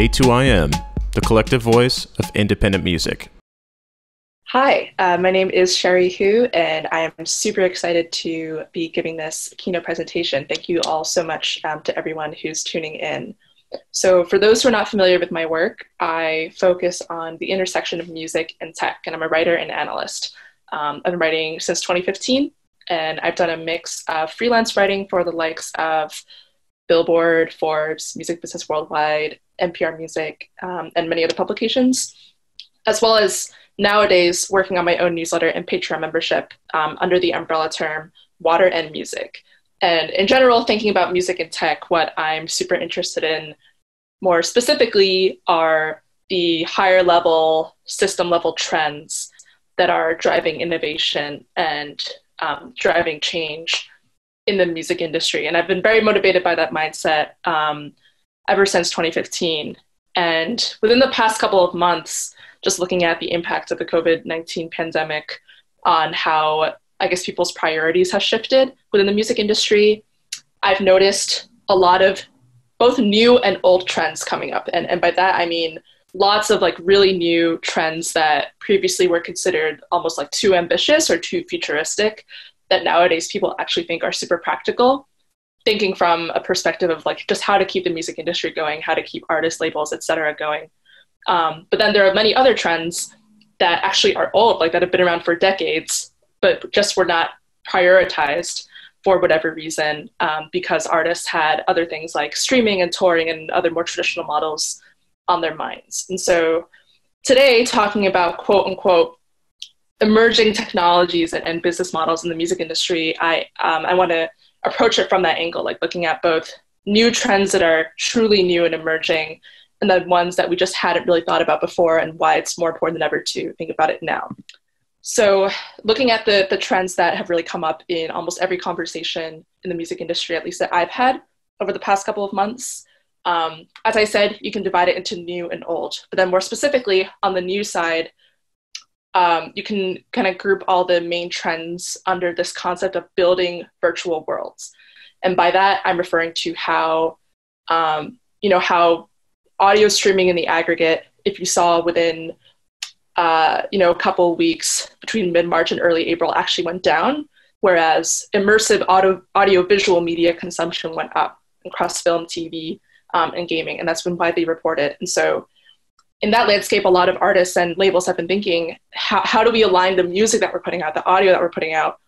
A2IM, the collective voice of independent music. Hi, uh, my name is Cherie Hu, and I am super excited to be giving this keynote presentation. Thank you all so much um, to everyone who's tuning in. So, for those who are not familiar with my work, I focus on the intersection of music and tech, and I'm a writer and analyst. Um, I've been writing since 2015, and I've done a mix of freelance writing for the likes of Billboard, Forbes, Music Business Worldwide, NPR Music, um, and many other publications, as well as nowadays working on my own newsletter and Patreon membership um, under the umbrella term Water and Music. And in general, thinking about music and tech, what I'm super interested in more specifically are the higher level, system level trends that are driving innovation and um, driving change in the music industry. And I've been very motivated by that mindset um, ever since 2015. And within the past couple of months, just looking at the impact of the COVID 19 pandemic on how I guess people's priorities have shifted within the music industry, I've noticed a lot of both new and old trends coming up. And, and by that, I mean lots of like really new trends that previously were considered almost like too ambitious or too futuristic that nowadays people actually think are super practical thinking from a perspective of like just how to keep the music industry going how to keep artist labels etc going um, but then there are many other trends that actually are old, like that have been around for decades, but just were not prioritized for whatever reason um, because artists had other things like streaming and touring and other more traditional models on their minds. And so today, talking about quote unquote emerging technologies and, and business models in the music industry, I, um, I want to approach it from that angle, like looking at both new trends that are truly new and emerging and then ones that we just hadn't really thought about before and why it's more important than ever to think about it now. So, looking at the, the trends that have really come up in almost every conversation in the music industry, at least that I've had over the past couple of months, um, as I said, you can divide it into new and old. But then, more specifically, on the new side, um, you can kind of group all the main trends under this concept of building virtual worlds. And by that, I'm referring to how, um, you know, how audio streaming in the aggregate, if you saw within uh, you know a couple weeks between mid March and early April, actually went down, whereas immersive audio audio visual media consumption went up across film, TV, um, and gaming, and that's been widely reported. And so, in that landscape, a lot of artists and labels have been thinking, how, how do we align the music that we're putting out, the audio that we're putting out,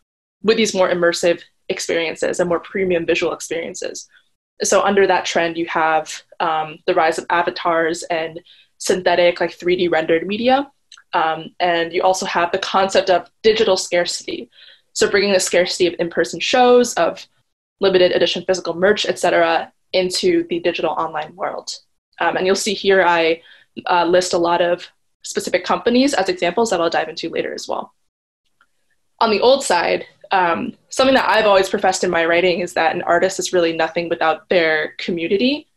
with these more immersive experiences and more premium visual experiences? so under that trend you have um, the rise of avatars and synthetic like 3d rendered media. Um, and you also have the concept of digital scarcity. So bringing the scarcity of in-person shows of limited edition physical merch etc into the digital online world. Um, and you'll see here i uh, list a lot of specific companies as examples that i'll dive into later as well on the old side um, something that I've always professed in my writing is that an artist is really nothing without their community.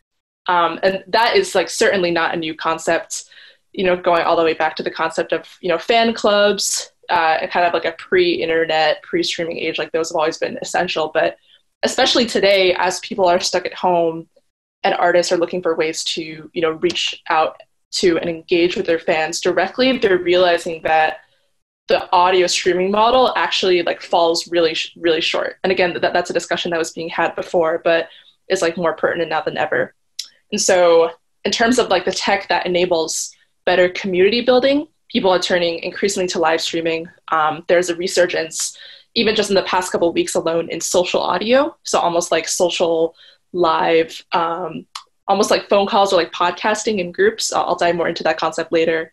Um, and that is like certainly not a new concept, you know, going all the way back to the concept of, you know, fan clubs uh, and kind of like a pre-internet, pre-streaming age, like those have always been essential. But especially today, as people are stuck at home and artists are looking for ways to, you know, reach out to and engage with their fans directly, they're realizing that the audio streaming model actually like falls really really short. And again that, that's a discussion that was being had before but is like more pertinent now than ever. And so in terms of like the tech that enables better community building people are turning increasingly to live streaming. Um, there's a resurgence even just in the past couple weeks alone in social audio. So almost like social live um, almost like phone calls or like podcasting in groups I'll, dive more into that concept later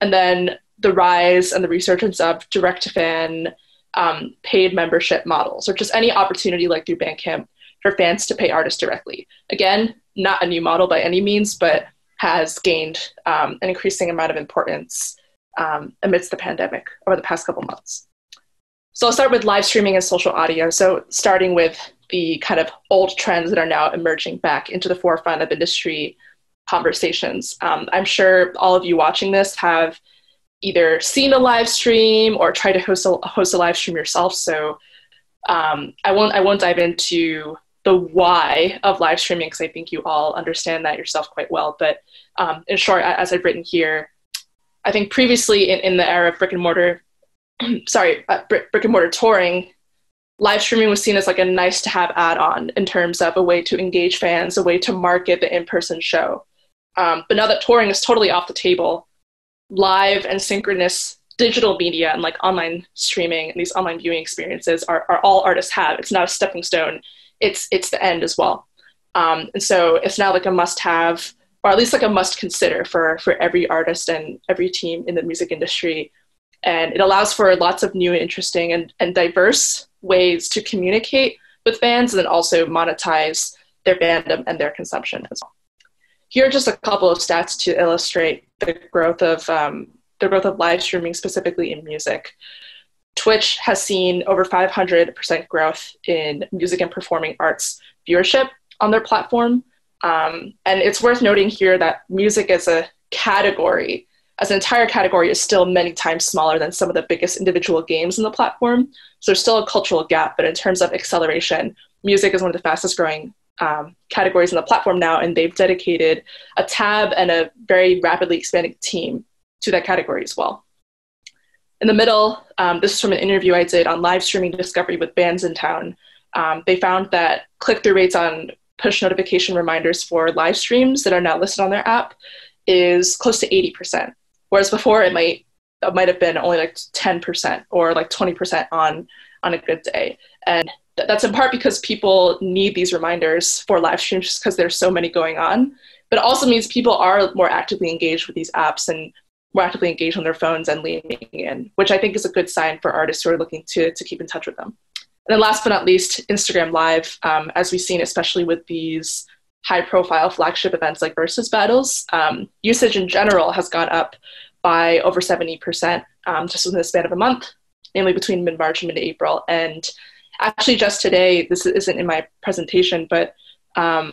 and then the rise and the resurgence of direct to fan um, paid membership models, or just any opportunity like through Bandcamp for fans to pay artists directly. Again, not a new model by any means, but has gained um, an increasing amount of importance um, amidst the pandemic over the past couple months. So I'll start with live streaming and social audio. So starting with the kind of old trends that are now emerging back into the forefront of industry conversations. Um, I'm sure all of you watching this have either seen a live stream or try to host a, host a live stream yourself. So um, I won't I won't dive into the why of live streaming because I think you all understand that yourself quite well. But um, in short, as I've written here, I think previously in, in the era of brick and mortar, sorry, uh, brick, brick and mortar touring, live streaming was seen as like a nice to have add on in terms of a way to engage fans, a way to market the in person show. Um, but now that touring is totally off the table, live and synchronous digital media and like online streaming and these online viewing experiences are, are all artists have. It's not a stepping stone. It's it's the end as well. Um, and so it's now like a must have or at least like a must consider for for every artist and every team in the music industry. And it allows for lots of new, interesting, and, and diverse ways to communicate with fans and then also monetize their fandom and their consumption as well. Here are just a couple of stats to illustrate the growth of um, the growth of live streaming specifically in music. Twitch has seen over 500% growth in music and performing arts viewership on their platform. Um, and it's worth noting here that music as a category, as an entire category, is still many times smaller than some of the biggest individual games in the platform. So there's still a cultural gap, but in terms of acceleration, music is one of the fastest growing um, categories in the platform now, and they've dedicated a tab and a very rapidly expanding team to that category as well. In the middle, um, this is from an interview I did on live streaming discovery with Bandsintown. Um, they found that click through rates on push notification reminders for live streams that are now listed on their app is close to 80%. Whereas before it might it might have been only like 10% or like 20% on on a good day. And th- that's in part because people need these reminders for live streams just because there's so many going on. But it also means people are more actively engaged with these apps and more actively engaged on their phones and leaning in, which I think is a good sign for artists who are looking to, to keep in touch with them. And then last but not least, Instagram Live, um, as we've seen, especially with these high profile flagship events like Versus Battles, um, usage in general has gone up by over 70% um, just within the span of a month, namely between mid March and mid April. And actually, just today, this isn't in my presentation, but um,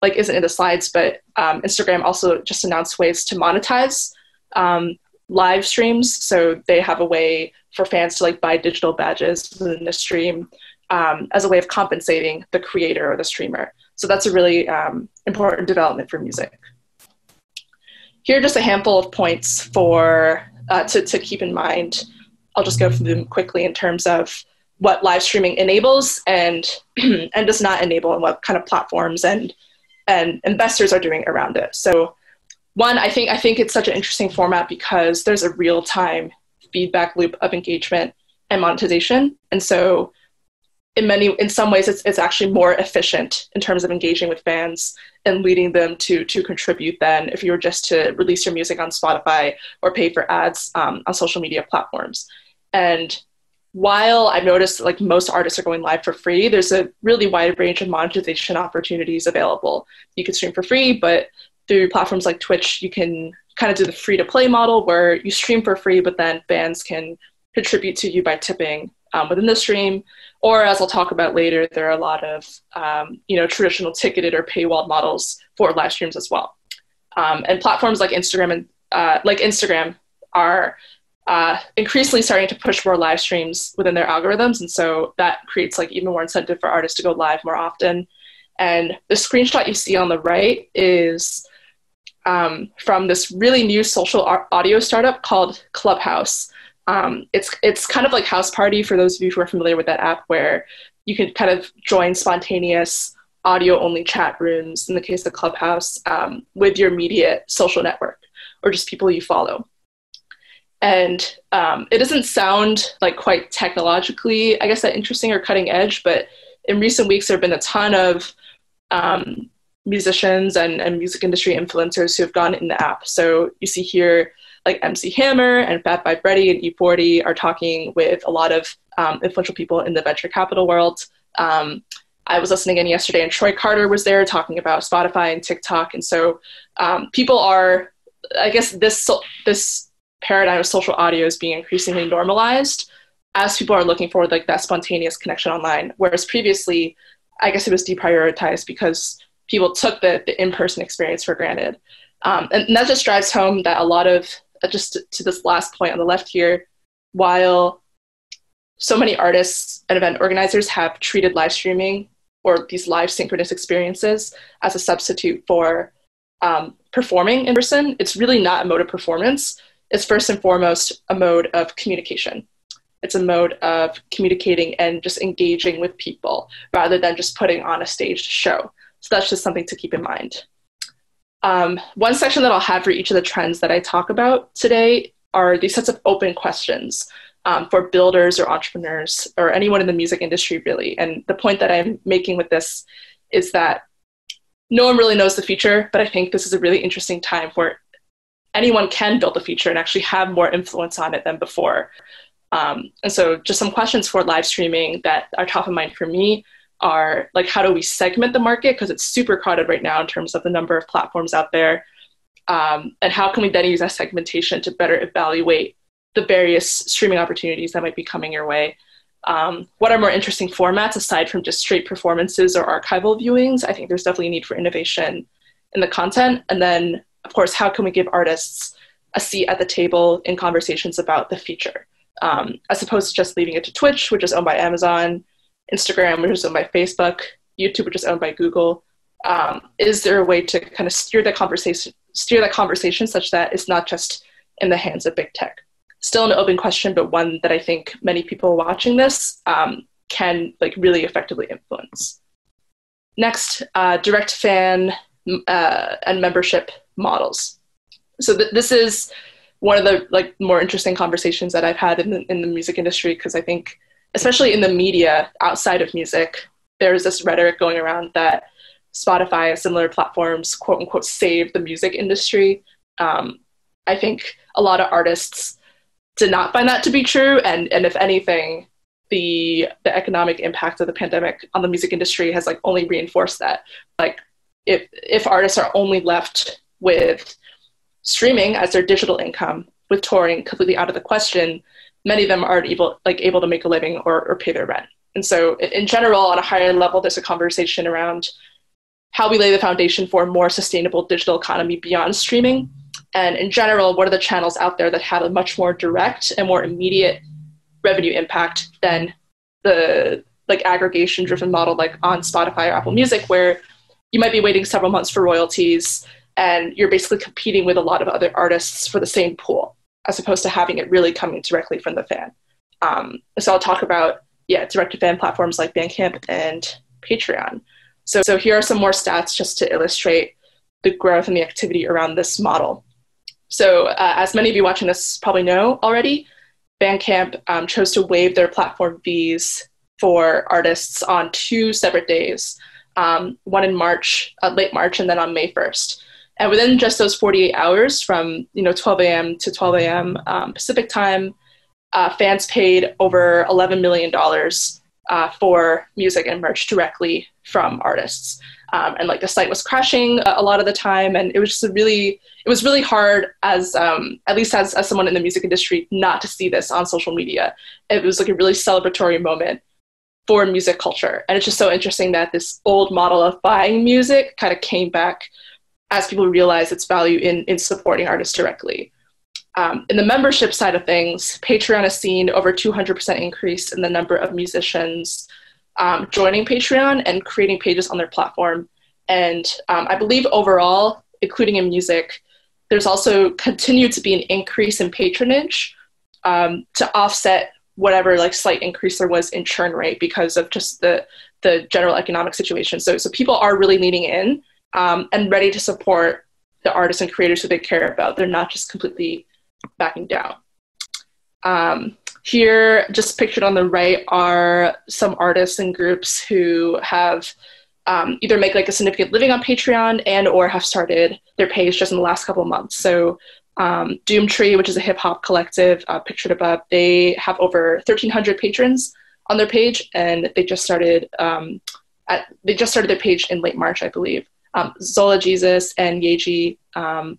like isn't in the slides, but um, Instagram also just announced ways to monetize um, live streams. So they have a way for fans to like buy digital badges within the stream um, as a way of compensating the creator or the streamer. So that's a really um, important development for music. Here are just a handful of points for uh, to, to keep in mind. I'll just go through them quickly in terms of what live streaming enables and and does not enable, and what kind of platforms and and investors are doing around it. So one, I think I think it's such an interesting format because there's a real time feedback loop of engagement and monetization, and so in many in some ways it's, it's actually more efficient in terms of engaging with fans and leading them to to contribute than if you were just to release your music on spotify or pay for ads um, on social media platforms. And while i've noticed like most artists are going live for free there's a really wide range of monetization opportunities available. You can stream for free but through platforms like Twitch, you can kind of do the free to play model where you stream for free, but then fans can contribute to you by tipping um, within the stream. Or as I'll talk about later, there are a lot of um, you know traditional ticketed or paywalled models for live streams as well. Um, and platforms like Instagram and uh, like Instagram are uh, increasingly starting to push more live streams within their algorithms, and so that creates like even more incentive for artists to go live more often. And the screenshot you see on the right is um, from this really new social audio startup called Clubhouse. Um, it's it's kind of like Houseparty for those of you who are familiar with that app, where you can kind of join spontaneous audio only chat rooms in the case of Clubhouse um, with your immediate social network or just people you follow. And um, it doesn't sound like quite technologically, I guess, that interesting or cutting edge, but in recent weeks, there have been a ton of um, musicians and, and music industry influencers who have gone in the app. So you see here, like MC Hammer and Fab Five Freddy and E40 are talking with a lot of um, influential people in the venture capital world. Um, I was listening in yesterday, and Troy Carter was there talking about Spotify and TikTok. And so um, people are, I guess, this this paradigm of social audio is being increasingly normalized as people are looking for like that spontaneous connection online. Whereas previously, I guess it was deprioritized because people took the, the in-person experience for granted um, and that just drives home that a lot of uh, just to, to this last point on the left here while so many artists and event organizers have treated live streaming or these live synchronous experiences as a substitute for um, performing in person. It's really not a mode of performance. It's first and foremost a mode of communication. It's a mode of communicating and just engaging with people rather than just putting on a staged show. So that's just something to keep in mind. Um, one section that I'll have for each of the trends that I talk about today are these sets of open questions um, for builders or entrepreneurs or anyone in the music industry, really. And the point that I'm making with this is that no one really knows the future, but I think this is a really interesting time where anyone can build a feature and actually have more influence on it than before. Um, and so, just some questions for live streaming that are top of mind for me are like, how do we segment the market? Because it's super crowded right now in terms of the number of platforms out there. Um, and how can we then use that segmentation to better evaluate the various streaming opportunities that might be coming your way? Um, what are more interesting formats aside from just straight performances or archival viewings? I think there's definitely a need for innovation in the content. And then, of course, how can we give artists a seat at the table in conversations about the future, um, as opposed to just leaving it to Twitch, which is owned by Amazon, Instagram, which is owned by Facebook, YouTube, which is owned by Google. Um, is there a way to kind of steer that conversation, steer that conversation such that it's not just in the hands of big tech? Still an open question, but one that I think many people watching this um, can like really effectively influence. Next, uh, direct fan uh, and membership models. So th- this is one of the like more interesting conversations that I've had in the, in the music industry because I think especially in the media outside of music, there's this rhetoric going around that Spotify and similar platforms, quote unquote, save the music industry. Um, I think a lot of artists did not find that to be true, and and if anything, the the economic impact of the pandemic on the music industry has like only reinforced that. Like, if if artists are only left with streaming as their digital income, with touring completely out of the question, many of them aren't able like able to make a living or, or pay their rent. And so, in general, on a higher level, there's a conversation around how we lay the foundation for a more sustainable digital economy beyond streaming. And in general, what are the channels out there that have a much more direct and more immediate revenue impact than the like aggregation driven model like on Spotify or Apple Music, where you might be waiting several months for royalties and you're basically competing with a lot of other artists for the same pool as opposed to having it really coming directly from the fan. Um, so I'll talk about yeah direct to fan platforms like Bandcamp and Patreon. So so here are some more stats just to illustrate the growth and the activity around this model. So uh, as many of you watching this probably know already, Bandcamp um, chose to waive their platform fees for artists on two separate days, um, one in March, uh, late March, and then on May 1st. And within just those 48 hours from you know 12 a.m. to 12 a.m. Um, Pacific time, uh, fans paid over 11 million dollars uh, for music and merch directly from artists. Um, and like the site was crashing a, lot of the time, and it was just really it was really hard as um, at least as, as someone in the music industry not to see this on social media. It was like a really celebratory moment for music culture, and it's just so interesting that this old model of buying music kind of came back as people realize its value in, in supporting artists directly. Um, in the membership side of things, Patreon has seen over 200% increase in the number of musicians um, joining Patreon and creating pages on their platform. And um, I believe overall, including in music, there's also continued to be an increase in patronage um, to offset whatever like slight increase there was in churn rate because of just the the general economic situation. So so people are really leaning in um, and ready to support the artists and creators who they care about. They're not just completely backing down. Um, here, just pictured on the right, are some artists and groups who have um, either make like a significant living on Patreon and or have started their page just in the last couple months. So um, Doomtree, which is a hip hop collective uh, pictured above, they have over 1,300 patrons on their page, and they just started um, at, they just started their page in late March, I believe um, Zola Jesus and Yaeji, um,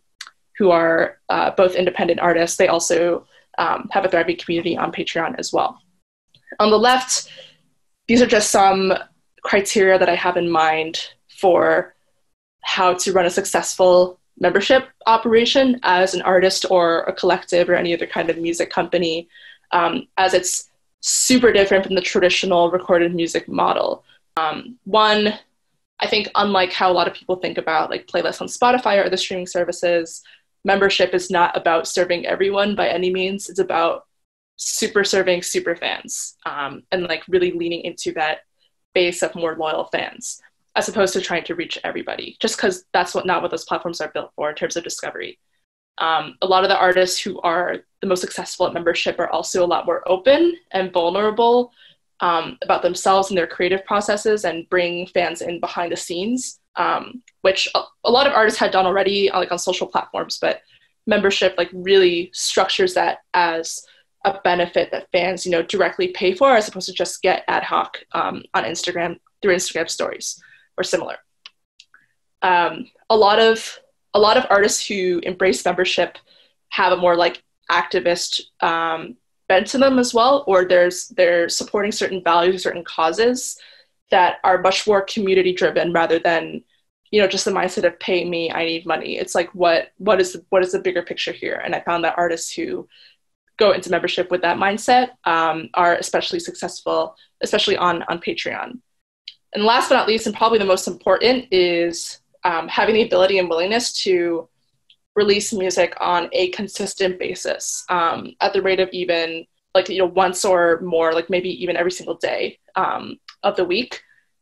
who are uh, both independent artists, they also um, have a thriving community on Patreon as well. On the left, these are just some criteria that I have in mind for how to run a successful membership operation as an artist or a collective or any other kind of music company, um, as it's super different from the traditional recorded music model. Um, one, I think, unlike how a lot of people think about like playlists on Spotify or the streaming services, membership is not about serving everyone by any means. It's about super serving super fans um, and like really leaning into that base of more loyal fans as opposed to trying to reach everybody just because that's what not what those platforms are built for in terms of discovery um, a lot of the artists who are the most successful at membership are also a lot more open and vulnerable um, about themselves and their creative processes and bring fans in behind the scenes um, which a, a, lot of artists had done already like on social platforms but membership like really structures that as a benefit that fans you know directly pay for as opposed to just get ad hoc um, on instagram through instagram stories or similar. Um, a lot of a lot of artists who embrace membership have a more like activist um, bent to them as well or there's they're supporting certain values certain causes that are much more community driven rather than you know just the mindset of pay me i need money it's like what what is the, what is the bigger picture here and i found that artists who go into membership with that mindset um, are especially successful, especially on, on Patreon. And last but not least, and probably the most important, is um, having the ability and willingness to release music on a consistent basis um, at the rate of even like you know once or more like maybe even every single day um, of the week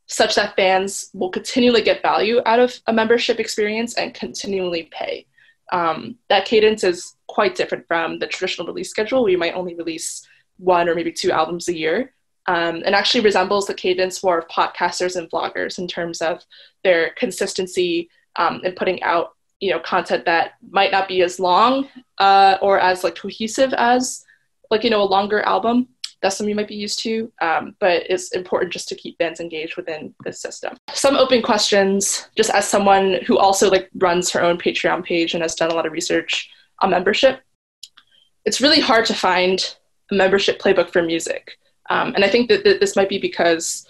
such that fans will continually get value out of a membership experience and continually pay. Um, that cadence is quite different from the traditional release schedule where you might only release one or maybe two albums a year. Um, and actually resembles the cadence for podcasters and vloggers in terms of their consistency um, in putting out you know content that might not be as long uh, or as like cohesive as like you know a longer album that's something you might be used to, um, but it's important just to keep fans engaged within the system. Some open questions, just as someone who also like runs her own Patreon page and has done a lot of research on membership. It's really hard to find a membership playbook for music, um, and I think that th- this might be because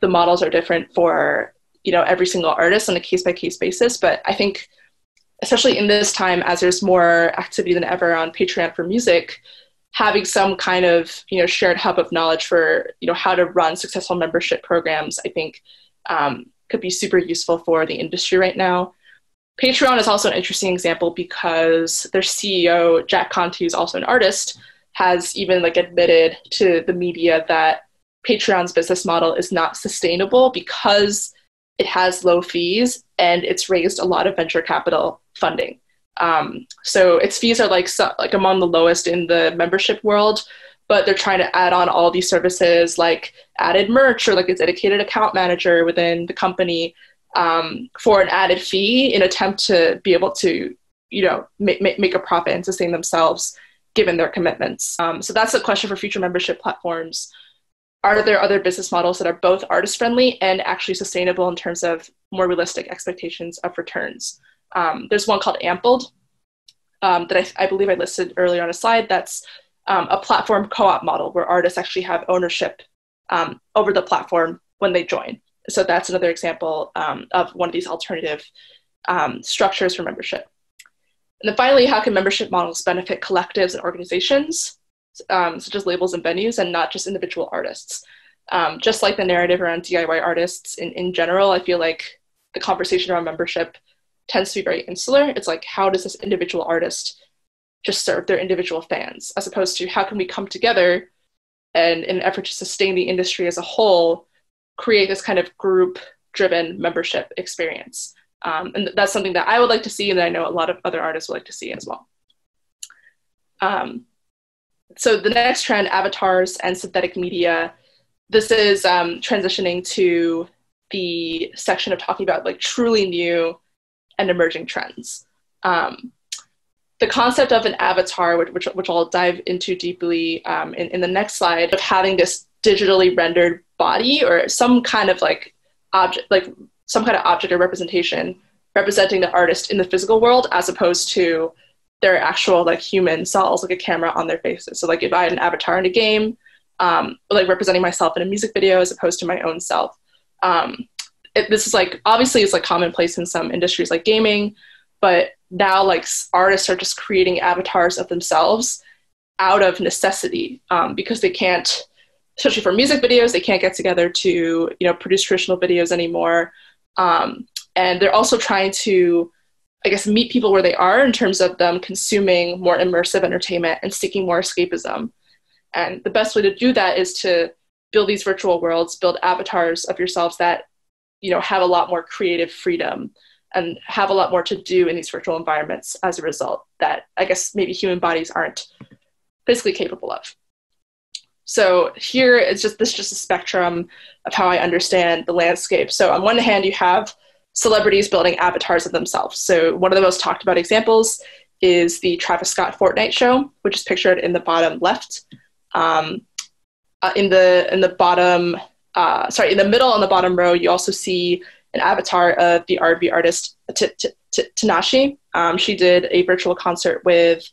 the models are different for you know every single artist on a case by case basis. But I think especially in this time as there's more activity than ever on patreon for music having some kind of you know shared hub of knowledge for you know how to run successful membership programs i think um, could be super useful for the industry right now. Patreon is also an interesting example because their ceo jack conte who's also an artist has even like admitted to the media that patreon's business model is not sustainable because it has low fees and it's raised a lot of venture capital funding um, so its fees are like so, like among the lowest in the membership world, but they're trying to add on all these services like added merch or like a dedicated account manager within the company um, for an added fee in attempt to be able to you know make, make a profit and sustain themselves given their commitments. Um, so that's a question for future membership platforms. Are there other business models that are both artist friendly and actually sustainable in terms of more realistic expectations of returns? Um, there's one called Ampled um, that I, I, believe I listed earlier on a slide. That's um, a platform co-op model where artists actually have ownership um, over the platform when they join. So that's another example um, of one of these alternative um, structures for membership. And then finally, how can membership models benefit collectives and organizations, such as labels and venues, and not just individual artists? just like the narrative around DIY artists in, in general, I feel like the conversation around membership tends to be very insular. It's like, how does this individual artist just serve their individual fans, as opposed to how can we come together and, in an effort to sustain the industry as a whole, create this kind of group driven membership experience. Um, and that's something that I would like to see, and that I know a lot of other artists would like to see as well. Um, so the next trend, avatars and synthetic media. This is um, transitioning to the section of talking about like truly new and emerging trends. Um, the concept of an avatar, which, which, which I'll dive into deeply um, in, in the next slide, of having this digitally rendered body or some kind of like object, like some kind of object or representation representing the artist in the physical world as opposed to their actual like human cells, like a camera on their faces. So like if I had an avatar in a game, um, like representing myself in a music video as opposed to my own self. Um, it, this is like obviously it's like commonplace in some industries like gaming but now like artists are just creating avatars of themselves out of necessity um, because they can't especially for music videos, they can't get together to you know produce traditional videos anymore. Um, and they're also trying to, I guess, meet people where they are in terms of them consuming more immersive entertainment and seeking more escapism. And the best way to do that is to build these virtual worlds, build avatars of yourselves that you know have a lot more creative freedom and have a lot more to do in these virtual environments as a result that I guess maybe human bodies aren't physically capable of. So here it's just this is just a spectrum of how I understand the landscape. So on one hand, you have celebrities building avatars of themselves. So one of the most talked about examples is the Travis Scott Fortnite show, which is pictured in the bottom left. Um, uh, in the in the bottom, uh, sorry, in the middle on the bottom row, you also see an avatar of the R&B artist Tinashe. Um, she did a virtual concert with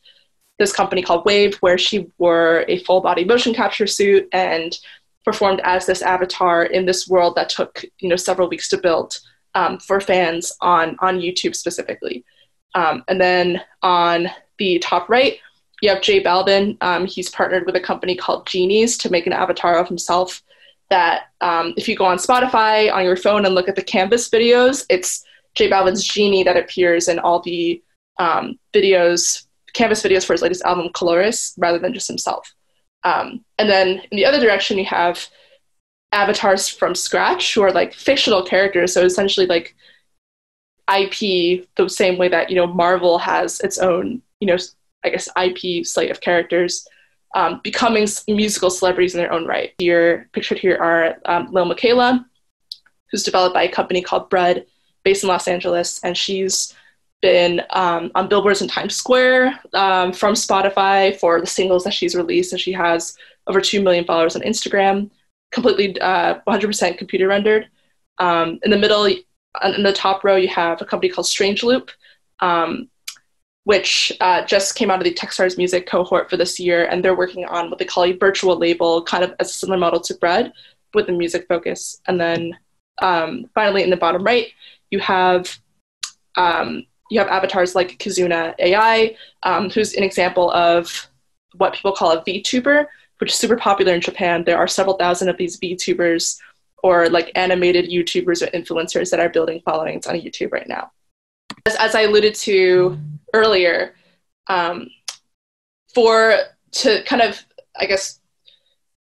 this company called Wave, where she wore a full body motion capture suit and performed as this avatar in this world that took you know several weeks to build um, for fans on on YouTube specifically. Um, and then on the top right, you have J Balvin. Um, he's partnered with a company called Genies to make an avatar of himself. That um, if you go on Spotify on your phone and look at the Canvas videos, it's J Balvin's Genie that appears in all the um, videos canvas videos for his latest album, Colores, rather than just himself. Um, and then in the other direction, you have avatars from scratch who are like fictional characters. So essentially, like IP, the same way that you know Marvel has its own, you know, I guess IP slate of characters. Um, becoming musical celebrities in their own right. Here, pictured here are um, Lil Miquela, who's developed by a company called Brud, based in Los Angeles, and she's been um, on billboards in Times Square um, from Spotify for the singles that she's released, and she has over 2 million followers on Instagram, completely uh, 100% computer rendered. Um, in the middle, in the top row, you have a company called Strange Loop, um, which uh, just came out of the Techstars Music cohort for this year, and they're working on what they call a virtual label, kind of as a similar model to Brud, with a music focus. And then um, finally, in the bottom right, you have um, you have avatars like Kizuna AI, um, who's an example of what people call a VTuber, which is super popular in Japan. There are several thousand of these VTubers or like animated YouTubers or influencers that are building followings on YouTube right now. As, as I alluded to earlier, um, for to kind of, I guess,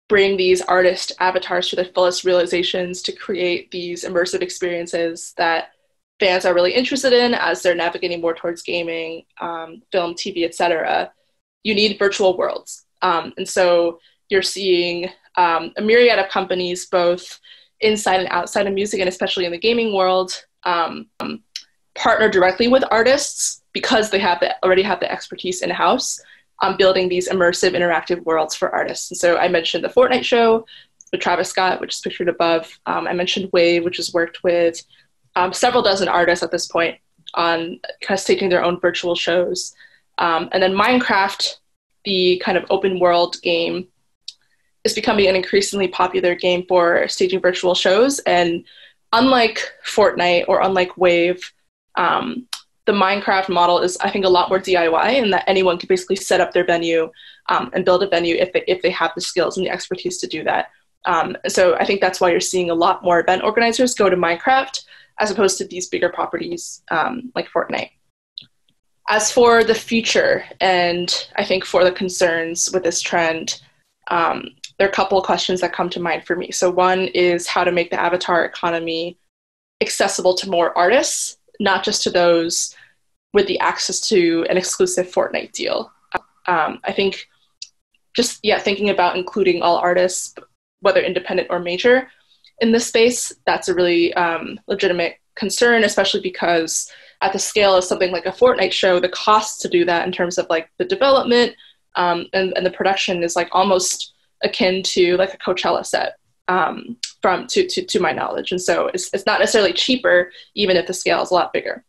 bring these artist avatars to their fullest realizations to create these immersive experiences that fans are really interested in as they're navigating more towards gaming, um, film, TV, etc. You need virtual worlds, um, and so you're seeing um, a myriad of companies, both inside and outside of music, and especially in the gaming world, um, partner directly with artists because they have the, already have the expertise in house on building these immersive, interactive worlds for artists. And so I mentioned the Fortnite show with Travis Scott, which is pictured above. Um, I mentioned Wave, which has worked with um, several dozen artists at this point on kind of staging their own virtual shows. Um, and then Minecraft, the kind of open world game, is becoming an increasingly popular game for staging virtual shows. And unlike Fortnite or unlike Wave, um, the Minecraft model is, I think, a lot more DIY, and that anyone can basically set up their venue um, and build a venue if they, if they have the skills and the expertise to do that. Um, so I think that's why you're seeing a lot more event organizers go to Minecraft as opposed to these bigger properties um, like Fortnite. As for the future, and I think for the concerns with this trend, um, there are a couple of questions that come to mind for me. So, one is how to make the avatar economy accessible to more artists, not just to those with the access to an exclusive Fortnite deal. Um, I think just, yeah, thinking about including all artists, whether independent or major, in this space, that's a really um, legitimate concern, especially because at the scale of something like a Fortnite show, the cost to do that in terms of like the development um, and, and the production is like almost akin to like a Coachella set um, from to, to, to my knowledge. And so it's, it's not necessarily cheaper, even if the scale is a lot bigger.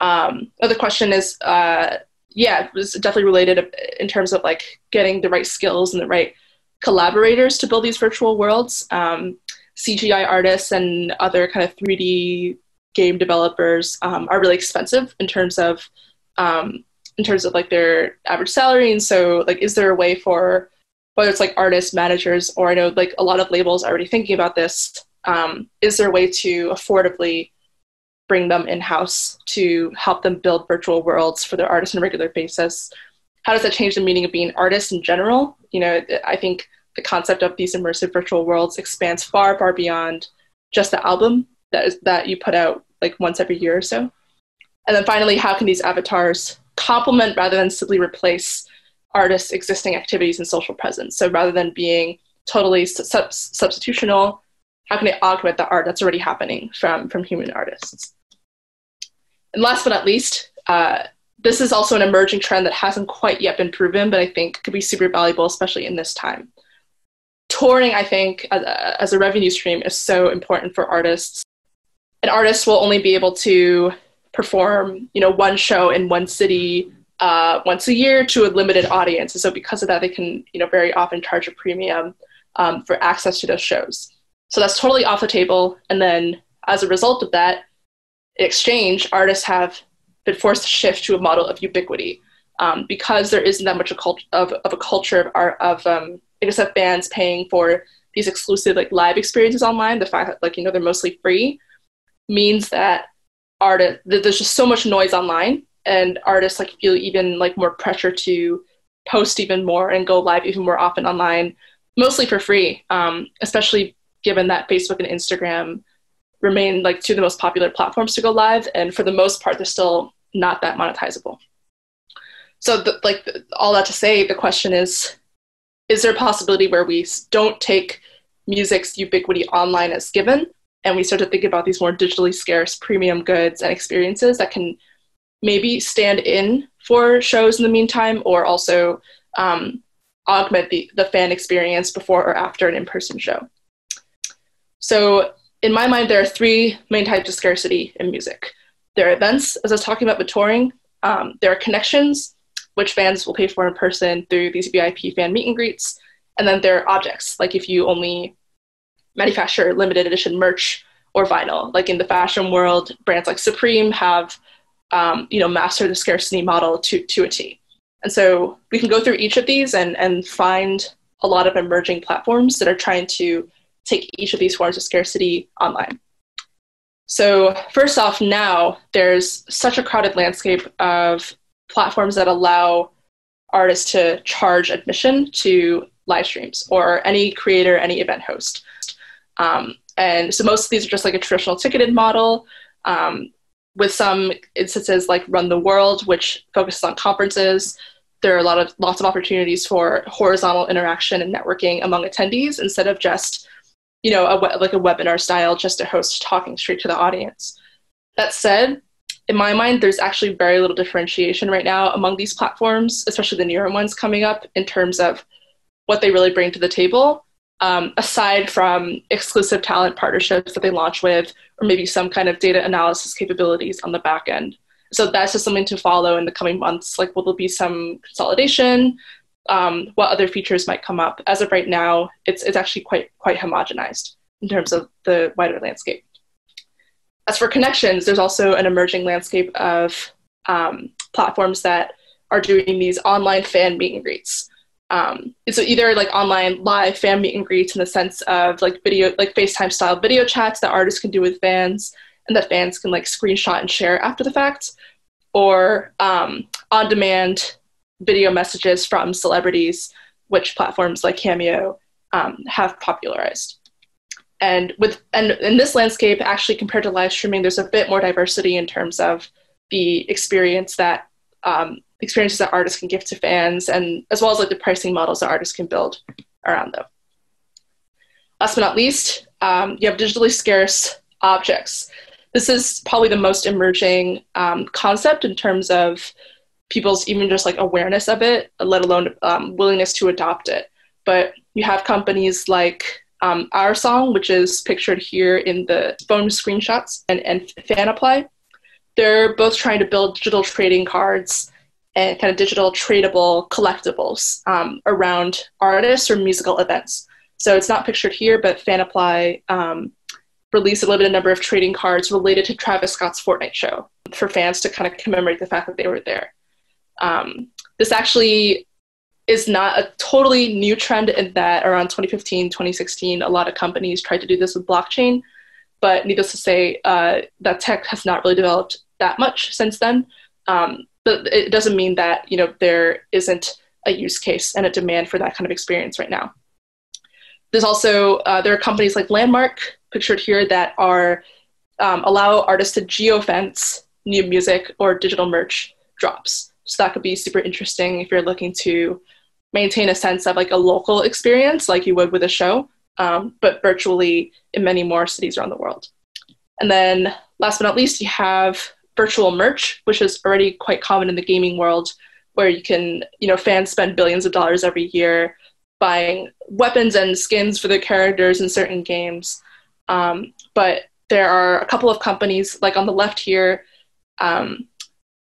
Um, other question is, uh, yeah, it was definitely related in terms of like getting the right skills and the right collaborators to build these virtual worlds. Um, CGI artists and other kind of 3D game developers um, are really expensive in terms of um, in terms of like their average salary. And so, like, is there a way for whether it's like artists, managers, or I know like a lot of labels are already thinking about this. Um, is there a way to affordably bring them in house to help them build virtual worlds for their artists on a regular basis? How does that change the meaning of being artists in general? You know, I think the concept of these immersive virtual worlds expands far, far beyond just the album that is that you put out like once every year or so. And then finally, how can these avatars complement rather than simply replace artists' existing activities and social presence? So rather than being totally sub- substitutional, how can they augment the art that's already happening from, from human artists? And last but not least, uh, this is also an emerging trend that hasn't quite yet been proven, but I think could be super valuable, especially in this time. Touring, I think, as a, as a revenue stream is so important for artists. An artist will only be able to perform, you know, one show in one city uh, once a year to a limited audience. And so because of that, they can, you know, very often charge a premium um, for access to those shows. So that's totally off the table. And then as a result of that, in exchange, artists have been forced to shift to a model of ubiquity um, because there isn't that much a cult- of, of a culture of art of um, fans paying for these exclusive like live experiences online. The fact that like you know they're mostly free means that artists there's just so much noise online and artists like feel even like more pressure to post even more and go live even more often online mostly for free um, especially given that facebook and instagram remain like two of the most popular platforms to go live and for the most part they're still not that monetizable. So the, like all that to say the question is is there a possibility where we don't take music's ubiquity online as given and we start to think about these more digitally scarce premium goods and experiences that can maybe stand in for shows in the meantime or also um, augment the, the fan experience before or after an in-person show? So in my mind there are three main types of scarcity in music there are events as i was talking about with touring um, there are connections which fans will pay for in person through these vip fan meet and greets and then there are objects like if you only manufacture limited edition merch or vinyl. Like in the fashion world, brands like Supreme have, um, you know, mastered the scarcity model to, to a T. And so we can go through each of these and, and find a lot of emerging platforms that are trying to take each of these forms of scarcity online. So first off, now there's such a crowded landscape of platforms that allow artists to charge admission to live streams or any creator, any event host. Um, and so most of these are just like a traditional ticketed model um, with some instances like Run the World, which focuses on conferences. There are a lot of lots of opportunities for horizontal interaction and networking among attendees instead of just, you know, a, like a webinar style, just a host talking straight to the audience. That said, in my mind, there's actually very little differentiation right now among these platforms, especially the newer ones coming up, in terms of what they really bring to the table um, aside from exclusive talent partnerships that they launch with, or maybe some kind of data analysis capabilities on the back end. So that's just something to follow in the coming months. Like, will there be some consolidation? Um, what other features might come up? As of right now, it's it's actually quite quite homogenized in terms of the wider landscape. As for connections, there's also an emerging landscape of um, platforms that are doing these online fan meet and greets um, so either like online live fan meet and greets in the sense of like video like facetime style video chats that artists can do with fans and that fans can like screenshot and share after the fact or um, on demand video messages from celebrities which platforms like cameo um, have popularized. And with and in this landscape actually compared to live streaming there's a bit more diversity in terms of the experience that um, experiences that artists can give to fans and as well as like the pricing models that artists can build around them. Last but not least um, you have digitally scarce objects. This is probably the most emerging um, concept in terms of people's even just like awareness of it let alone um, willingness to adopt it but you have companies like um, our song which is pictured here in the phone screenshots and, and fanaply they're both trying to build digital trading cards and kind of digital tradable collectibles um, around artists or musical events. So it's not pictured here, but Fanaply um, released a limited number of trading cards related to Travis Scott's Fortnite show for fans to kind of commemorate the fact that they were there. Um, this actually is not a totally new trend in that around 2015, 2016, a lot of companies tried to do this with blockchain. But needless to say, uh, that tech has not really developed that much since then. Um, but it doesn't mean that you know there isn't a use case and a demand for that kind of experience right now. There's also uh, there are companies like Landmrk pictured here that are um, allow artists to geofence new music or digital merch drops. So that could be super interesting if you're looking to maintain a sense of like a local experience, like you would with a show, um, but virtually in many more cities around the world. And then last but not least, you have virtual merch, which is already quite common in the gaming world, where you can, you know, fans spend billions of dollars every year buying weapons and skins for the characters in certain games. Um, but there are a couple of companies, like on the left here, um,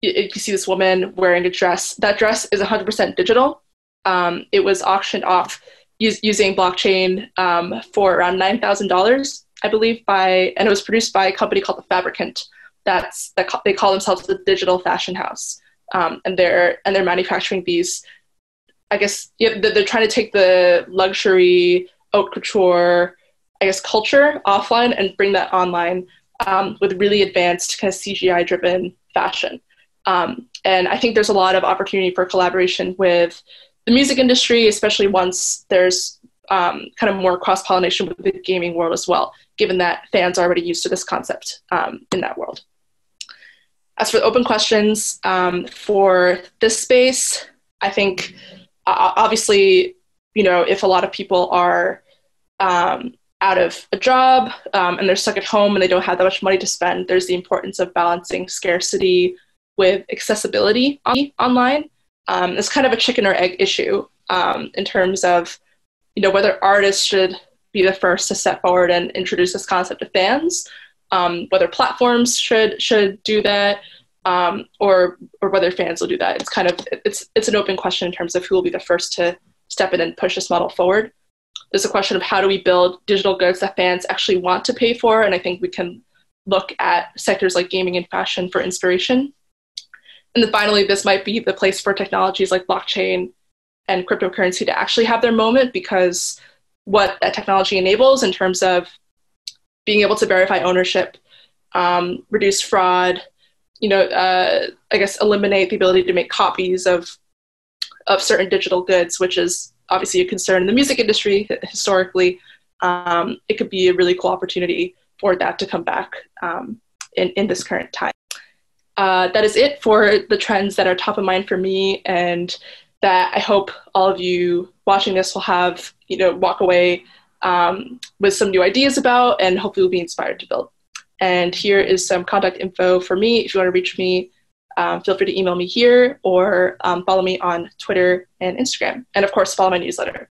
you, you, see this woman wearing a dress. That dress is 100% digital. Um, it was auctioned off us- using blockchain um, for around $9,000, I believe, by, and it was produced by a company called The Fabricant. That's that they call themselves the digital fashion house, um, and they're and they're manufacturing these I guess yeah, they're trying to take the luxury haute couture, I guess, culture offline and bring that online um, with really advanced kind of CGI driven fashion. Um, and I think there's a lot of opportunity for collaboration with the music industry, especially once there's um, kind of more cross pollination with the gaming world as well, given that fans are already used to this concept um, in that world. As for the open questions um, for this space, I think obviously, you know, if a lot of people are um, out of a job um, and they're stuck at home and they don't have that much money to spend, there's the importance of balancing scarcity with accessibility online. Um, it's kind of a chicken or egg issue um, in terms of, you know, whether artists should be the first to step forward and introduce this concept to fans, um, whether platforms should should do that, um, or or whether fans will do that. It's kind of it's it's an open question in terms of who will be the first to step in and push this model forward. There's a question of how do we build digital goods that fans actually want to pay for, and I think we can look at sectors like gaming and fashion for inspiration. And then finally, this might be the place for technologies like blockchain and cryptocurrency to actually have their moment because what that technology enables in terms of being able to verify ownership, um, reduce fraud, you know, uh, I guess eliminate the ability to make copies of of certain digital goods, which is obviously a concern in the music industry historically. Um, it could be a really cool opportunity for that to come back um, in, in this current time. Uh, that is it for the trends that are top of mind for me, and that I hope all of you watching this will have, you know, walk away um, with some new ideas about, and hopefully will be inspired to build. And here is some contact info for me. If you want to reach me, um, feel free to email me here or um, follow me on Twitter and Instagram. And of course, follow my newsletter.